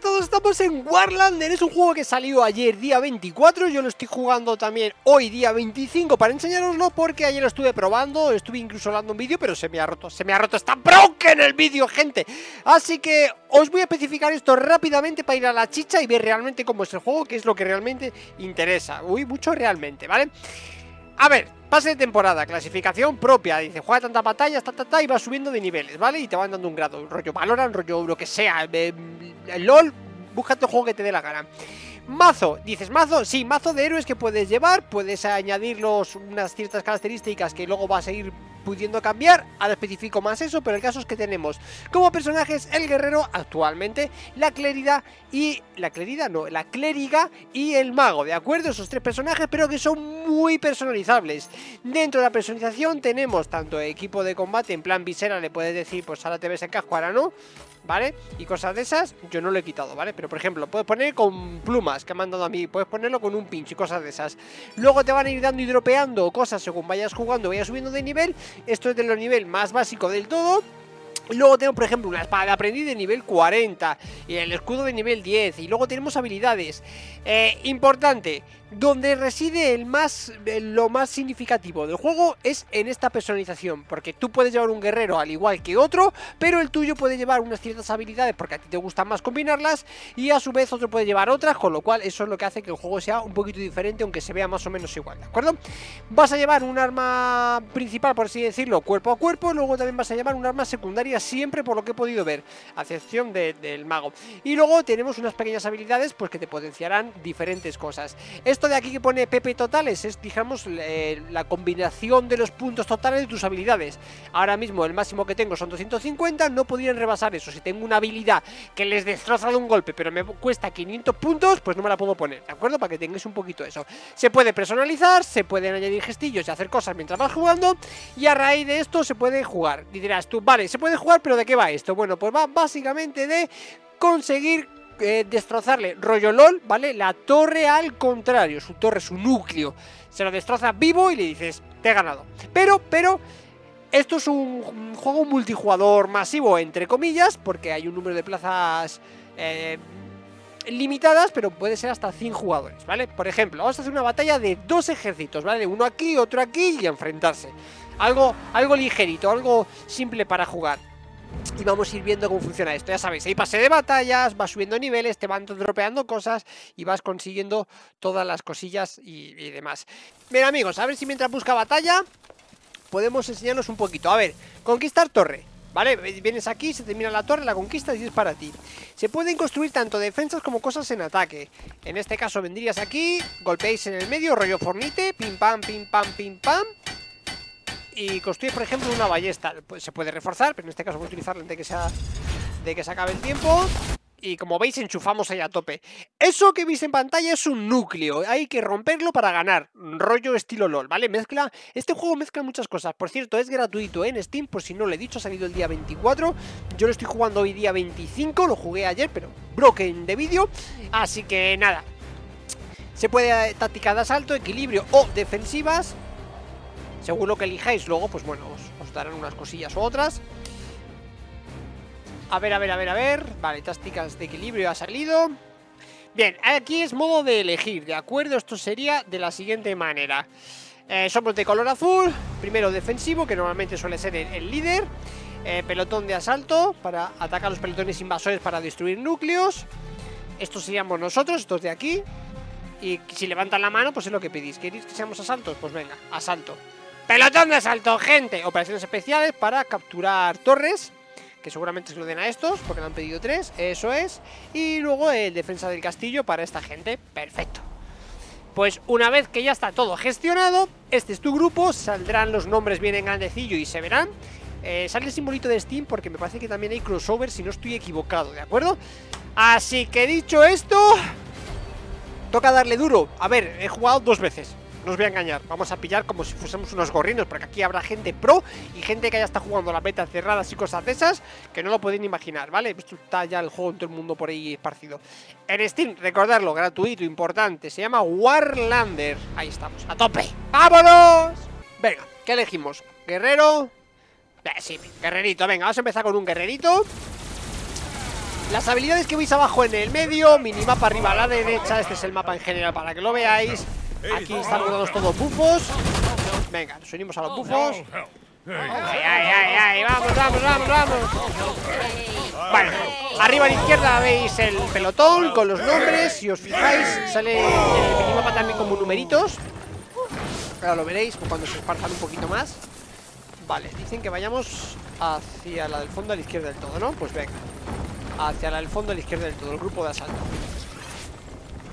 todos, estamos en Warlander, es un juego que salió ayer día 24, yo lo estoy jugando también hoy día 25 para enseñaroslo porque ayer lo estuve probando, estuve incluso hablando un vídeo pero se me ha roto, se me ha roto, está broken el vídeo gente, así que os voy a especificar esto rápidamente para ir a la chicha y ver realmente cómo es el juego, que es lo que realmente interesa, uy, mucho realmente, ¿vale? A ver, pase de temporada, clasificación propia, dice, juega tantas batallas, ta, ta, ta, y va subiendo de niveles, ¿vale? Y te van dando un grado, rollo Valorant, rollo lo que sea, eh, LOL, búscate un juego que te dé la gana. Mazo, dices mazo, sí, mazo de héroes que puedes llevar, puedes añadirlos unas ciertas características que luego vas a ir pudiendo cambiar, ahora especifico más eso, pero el caso es que tenemos como personajes el guerrero actualmente, la clérida y... la clérida no, la clériga y el mago, ¿de acuerdo? Esos tres personajes, pero que son muy personalizables. Dentro de la personalización tenemos tanto equipo de combate, en plan visera, le puedes decir, pues ahora te ves en casco, ahora no, ¿vale? Y cosas de esas, yo no lo he quitado, ¿vale? Pero por ejemplo, puedes poner con plumas que me han dado a mí, puedes ponerlo con un pinch y cosas de esas. Luego te van a ir dando y dropeando cosas según vayas jugando, vayas subiendo de nivel. Esto es de los nivel más básico del todo. Luego tenemos, por ejemplo, una espada de aprendiz de nivel 40 y el escudo de nivel 10. Y luego tenemos habilidades. Eh, importante, donde reside el más, lo más significativo del juego es en esta personalización, porque tú puedes llevar un guerrero al igual que otro, pero el tuyo puede llevar unas ciertas habilidades porque a ti te gusta más combinarlas y a su vez otro puede llevar otras, con lo cual eso es lo que hace que el juego sea un poquito diferente, aunque se vea más o menos igual, ¿de acuerdo? Vas a llevar un arma principal, por así decirlo, cuerpo a cuerpo, luego también vas a llevar un arma secundaria siempre, por lo que he podido ver, a excepción del mago. Y luego tenemos unas pequeñas habilidades pues que te potenciarán diferentes cosas. De aquí que pone PP totales es, digamos, la combinación de los puntos totales de tus habilidades. Ahora mismo el máximo que tengo son 250, no podrían rebasar eso. Si tengo una habilidad que les destroza de un golpe, pero me cuesta 500 puntos, pues no me la puedo poner, ¿de acuerdo? Para que tengáis un poquito eso. Se puede personalizar, se pueden añadir gestillos y hacer cosas mientras vas jugando, y a raíz de esto se puede jugar. Y dirás tú, vale, se puede jugar, pero ¿de qué va esto? Bueno, pues va básicamente de conseguir eh, destrozarle rollo LOL, ¿vale? La torre al contrario, su torre, su núcleo. Se lo destroza vivo y le dices, te he ganado. Pero, pero, esto es un, juego multijugador masivo, entre comillas, porque hay un número de plazas eh, limitadas, pero puede ser hasta 100 jugadores, ¿vale? Por ejemplo, vamos a hacer una batalla de dos ejércitos, ¿vale? Uno aquí, otro aquí y enfrentarse. Algo, algo ligerito, algo simple para jugar y vamos a ir viendo cómo funciona esto. Ya sabéis, hay pase de batallas, vas subiendo niveles, te van dropeando cosas y vas consiguiendo todas las cosillas y, demás. Bien amigos, a ver si mientras busca batalla podemos enseñarnos un poquito. A ver, conquistar torre. ¿Vale? Vienes aquí, se termina la torre, la conquista y es para ti. Se pueden construir tanto defensas como cosas en ataque. En este caso vendrías aquí, golpeáis en el medio, rollo fornite, pim pam, pim pam, pim pam y construye, por ejemplo, una ballesta. Pues se puede reforzar, pero en este caso voy a utilizarla antes de que, se acabe el tiempo. Y como veis, enchufamos ahí a tope. Eso que veis en pantalla es un núcleo. Hay que romperlo para ganar. Rollo estilo LOL, ¿vale? Mezcla... Este juego mezcla muchas cosas. Por cierto, es gratuito en Steam, por si no lo he dicho, ha salido el día 24. Yo lo estoy jugando hoy día 25, lo jugué ayer, pero broken de vídeo. Así que nada. Se puede eh, táctica de asalto, equilibrio o defensivas. Según lo que elijáis luego, pues bueno, os, darán unas cosillas u otras. A ver, a ver, a ver, a ver. Vale, tácticas de equilibrio ha salido. Bien, aquí es modo de elegir, ¿de acuerdo? Esto sería de la siguiente manera. Eh, somos de color azul. Primero defensivo, que normalmente suele ser el, líder. Eh, pelotón de asalto para atacar los pelotones invasores para destruir núcleos. Estos seríamos nosotros, estos de aquí. Y si levantan la mano, pues es lo que pedís. ¿Queréis que seamos asaltos? Pues venga, asalto. Pelotón de asalto, gente. Operaciones especiales para capturar torres. Que seguramente se lo den a estos, porque le han pedido tres. Eso es. Y luego el defensa del castillo para esta gente. Perfecto. Pues una vez que ya está todo gestionado, este es tu grupo, saldrán los nombres bien en grandecillo y se verán. Eh, sale el simbolito de Steam porque me parece que también hay crossover si no estoy equivocado, ¿de acuerdo? Así que dicho esto, toca darle duro. A ver, he jugado dos veces no os voy a engañar, vamos a pillar como si fuésemos unos gorrinos, porque aquí habrá gente pro y gente que ya está jugando la beta cerradas y cosas de esas, que no lo pueden imaginar, ¿vale? Esto está ya el juego en todo el mundo por ahí esparcido. En Steam, recordarlo, gratuito, importante, se llama Warlander. Ahí estamos, a tope. ¡Vámonos! Venga, ¿qué elegimos? ¿Guerrero? Eh, sí, guerrerito, venga, vamos a empezar con un guerrerito. Las habilidades que veis abajo en el medio, minimapa arriba a la derecha, este es el mapa en general para que lo veáis. Aquí están guardados todos bufos. Venga, nos unimos a los bufos. Ay, ay, ay, ay, vamos, vamos, vamos, vamos. Vale, arriba a la izquierda veis el pelotón con los nombres. Si os fijáis, sale el minimapa también como numeritos. Ahora lo veréis cuando se esparzan un poquito más. Vale, dicen que vayamos hacia la del fondo a la izquierda del todo, ¿no? Pues venga. Hacia la del fondo a la izquierda del todo, el grupo de asalto.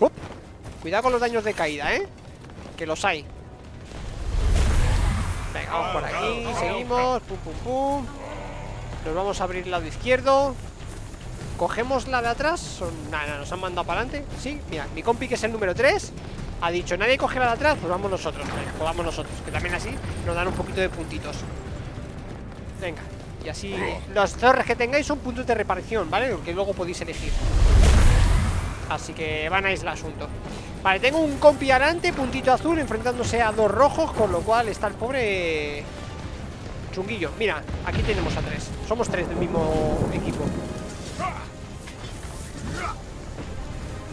Up. Cuidado con los daños de caída, ¿eh? Que los hay. Venga, vamos por aquí, seguimos. Pum, pum, pum. Nos vamos a abrir el lado izquierdo. Cogemos la de atrás. Son... Nada, nos han mandado para adelante. Sí, mira, mi compi que es el número 3 ha dicho, nadie coge la de atrás, pues vamos nosotros. Venga, pues vamos nosotros, que también así nos dan un poquito de puntitos. Venga, y así Los torres que tengáis son puntos de reparación, ¿vale? Que luego podéis elegir Así que van a ir el asunto Vale, tengo un compi adelante, puntito azul Enfrentándose a dos rojos, con lo cual está el pobre Chunguillo. Mira, aquí tenemos a tres. Somos tres del mismo equipo.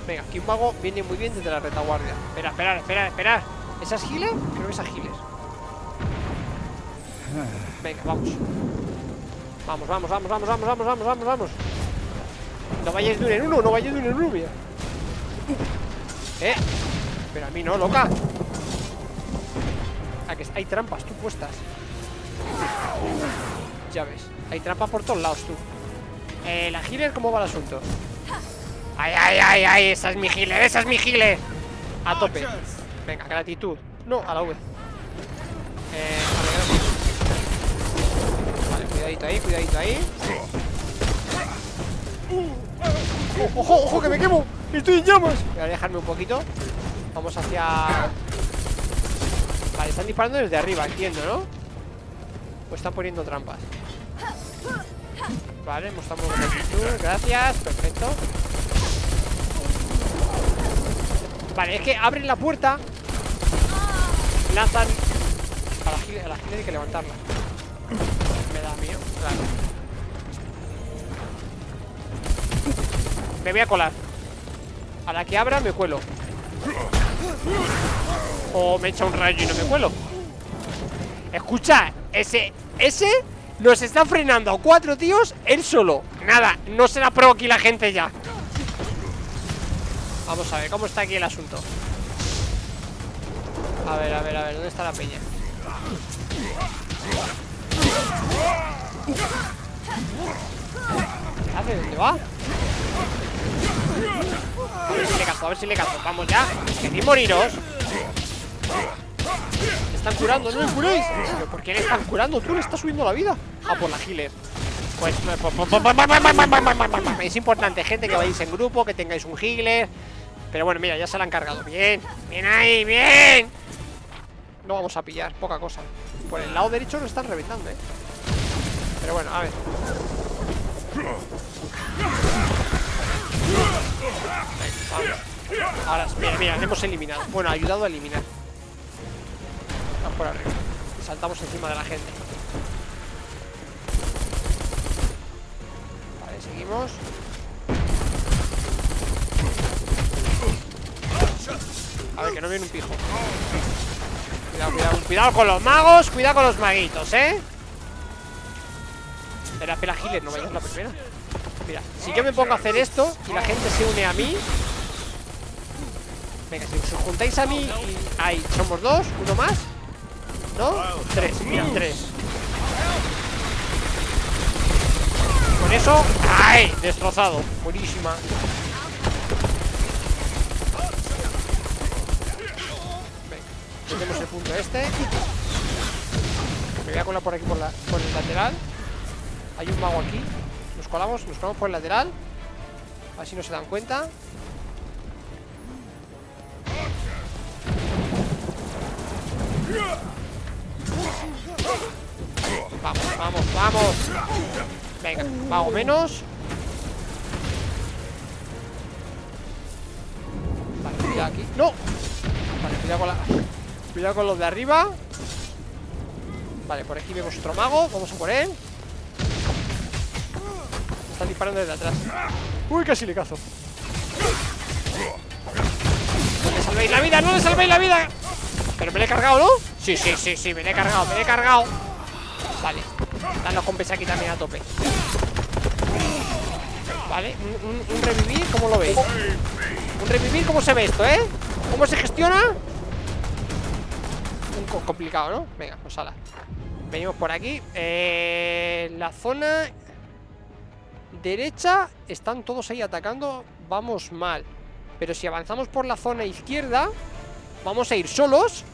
Venga, aquí un mago viene muy bien desde la retaguardia. Espera, espera, espera, espera. ¿Esas giles? Creo que esas giles Venga, vamos Vamos, vamos, vamos, vamos, vamos, vamos, vamos, vamos, vamos. No vayáis de uno en uno, no vayáis de uno en uno, mira Eh Pero a mí no, loca. Ah, que hay trampas, tú puestas. Ya ves Hay trampas por todos lados, tú. Eh, la healer, ¿cómo va el asunto? Ay, ay, ay, ay, esa es mi healer, esa es mi healer. A tope. Venga, gratitud. No, a la V. Eh, Cuidadito ahí, cuidadito ahí. ¡Ojo, ojo, que me quemo! ¡Estoy en llamas! Voy a alejarme un poquito. Vamos hacia... Vale, están disparando desde arriba, entiendo, ¿no? Pues están poniendo trampas. Vale, mostramos Gracias, perfecto. Vale, es que abren la puerta. Lanzan A la gila hay que levantarla. Me da mío, claro. Me voy a colar A la que abra me cuelo O me echa un rayo y no me cuelo Escucha Ese, ese Nos está frenando a cuatro tíos Él solo, nada, no se la pro aquí la gente ya Vamos a ver, ¿cómo está aquí el asunto? A ver, a ver, a ver, ¿dónde está la peña? ¿Qué hace? ¿Dónde va? A ver si le cazo, a ver si le Vamos ya, que moriros Me están curando, no me curéis ¿Por qué le están curando? Tú le estás subiendo la vida Ah, por la healer Pues Es importante, gente, que vayáis en grupo Que tengáis un healer Pero bueno, mira, ya se la han cargado Bien, bien ahí, bien No vamos a pillar, poca cosa Por el lado derecho lo están reventando, eh pero bueno, a ver Ahora, mira, mira, hemos eliminado. Bueno, ha ayudado a eliminar. Vamos por arriba. Saltamos encima de la gente. Vale, seguimos. A ver, que no viene un pijo. Cuidado, cuidado, cuidado con los magos Cuidado con los maguitos, ¿eh? Espera, espera, Giles, no vayas la primera Mira, si yo me pongo a hacer esto Y la gente se une a mí Venga, si os juntáis a mí y... Ahí, somos dos, uno más ¿No? Tres, mira, tres. Con eso ¡Ay! Destrozado, buenísima. Venga, tenemos el punto este. Me voy a colar por aquí por, la, por el lateral. Hay un mago aquí colamos, nos colamos por el lateral. A ver si no se dan cuenta. Vamos, vamos, vamos. Venga, mago menos. Vale, cuidado aquí. ¡No! Vale, cuidado con la... Cuidado con los de arriba. Vale, por aquí vemos otro mago. Vamos a por él disparando desde atrás Uy, casi le cazo. No le salvéis la vida, no le salvéis la vida. Pero me le he cargado, ¿no? Sí, sí, sí, sí, me le he cargado, me le he cargado. Vale. Dan los compes aquí también a tope. Vale, un, un revivir, ¿cómo lo veis? Un revivir, ¿cómo se ve esto, eh? ¿Cómo se gestiona? Un co complicado, ¿no? Venga, pues ala Venimos por aquí eh, La zona Derecha Están todos ahí atacando Vamos mal. Pero si avanzamos por la zona izquierda Vamos a ir solos.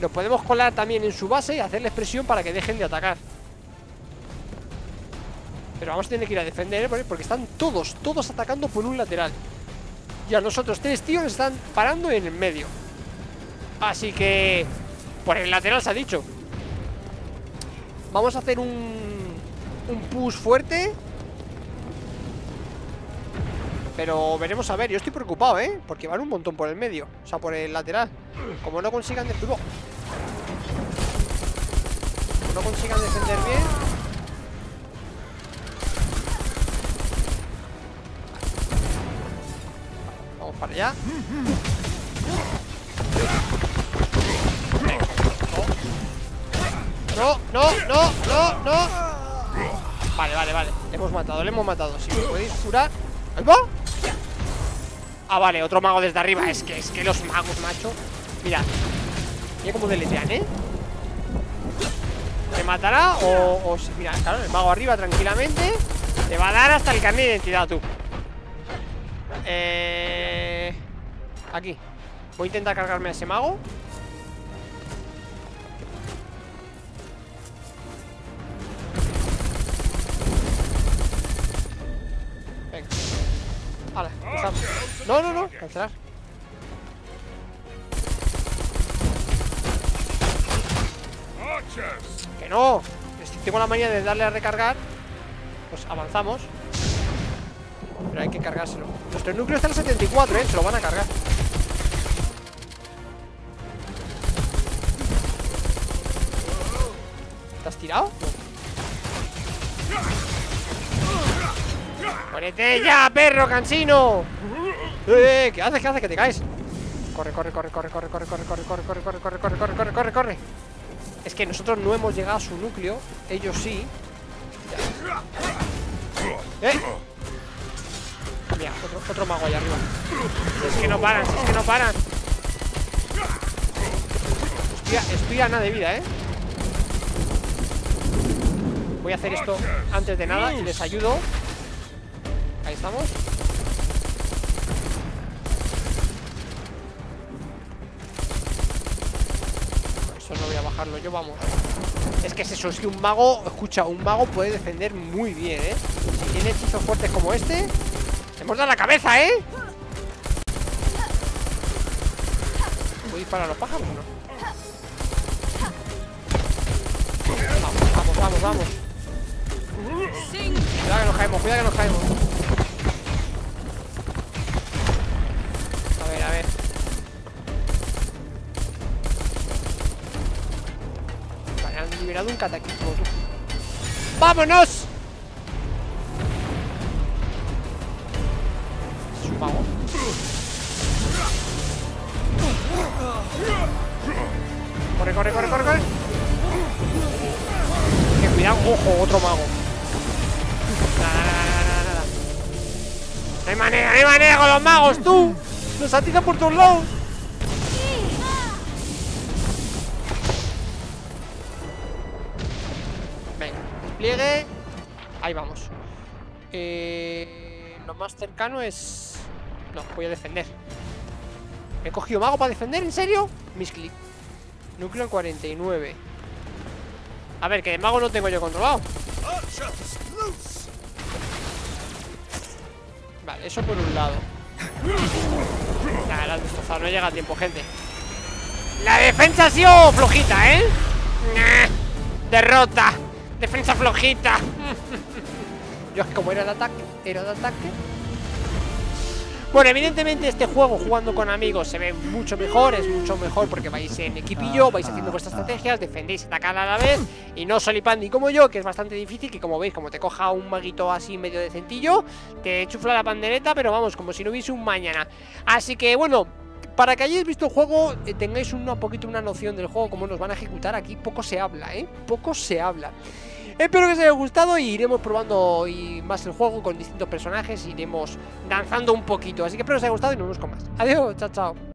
Los podemos colar también en su base Y hacerles presión para que dejen de atacar. Pero vamos a tener que ir a defender. Porque están todos, todos atacando por un lateral. Y a nosotros tres tíos están parando en el medio. Así que por el lateral se ha dicho. Vamos a hacer un Un push fuerte Pero veremos a ver Yo estoy preocupado, ¿eh? Porque van un montón por el medio O sea, por el lateral. Como no consigan defender Como no consigan defender bien. Vamos para allá. No, no, no, no, no. Vale, vale, vale. Le hemos matado, le hemos matado. Si me podéis curar. ¿Ahí va? Ah, vale, otro mago desde arriba. Es que, es que los magos, macho. Mira. Mira cómo deletean, ¿eh? ¿Te matará o, o Mira, claro, el mago arriba tranquilamente. Te va a dar hasta el carnet de identidad, tú. Eh... Aquí. Voy a intentar cargarme a ese mago No, no, no, cancelar. Que no. Si tengo la manía de darle a recargar, pues avanzamos. Pero hay que cargárselo. Nuestro núcleo está en el 74, ¿eh? Se lo van a cargar. ¿Te has tirado? ¡Ponete ya, perro cansino! ¡Eh! ¿Qué haces? ¿Qué haces? Que te caes. Corre, corre, corre, corre, corre, corre, corre, corre, corre, corre, corre, corre, corre, corre, corre, corre, corre. Es que nosotros no hemos llegado a su núcleo. Ellos sí. ¡Eh! Mira, otro, otro mago allá arriba. Es que no paran, es que no paran. Estoy estoy a nada de vida, ¿eh? Voy a hacer esto antes de nada y les ayudo estamos Eso no voy a bajarlo yo, vamos Es que es eso, es que un mago Escucha, un mago puede defender muy bien, ¿eh? Si tiene hechizos fuertes como este Hemos dado la cabeza, ¿eh? ¿Puedo disparar a los pájaros no? Vamos, vamos, vamos, vamos Cuidado que nos caemos, cuidado que nos caemos Liberado un cataclismo. ¡Vámonos! Mago Corre, corre, corre, corre, corre Que cuidado, ojo, otro mago no hay manera, no hay manera con los magos, tú. Nos atizan por todos lados. Despliegue. Ahí vamos. Eh, lo más cercano es... No, voy a defender. ¿He cogido mago para defender? ¿En serio? Misclick. Núcleo 49. A ver, que de mago no tengo yo controlado. Vale, eso por un lado Nada, la destrozado, no llega a tiempo, gente La defensa ha sido flojita, ¿eh? Derrota Defensa flojita Yo como era el ataque Era el ataque Bueno, evidentemente este juego jugando con amigos se ve mucho mejor, es mucho mejor porque vais en equipillo, vais haciendo vuestras estrategias, defendéis y atacad a la vez y no solipandi como yo, que es bastante difícil, que como veis, como te coja un maguito así medio decentillo, te chufla la pandereta, pero vamos, como si no hubiese un mañana. Así que bueno, para que hayáis visto el juego, eh, tengáis un poquito una noción del juego, cómo nos van a ejecutar, aquí poco se habla, ¿eh? Poco se habla. Espero que os haya gustado y iremos probando y más el juego con distintos personajes, iremos danzando un poquito. Así que espero que os haya gustado y nos vemos con más. Adiós, chao, chao.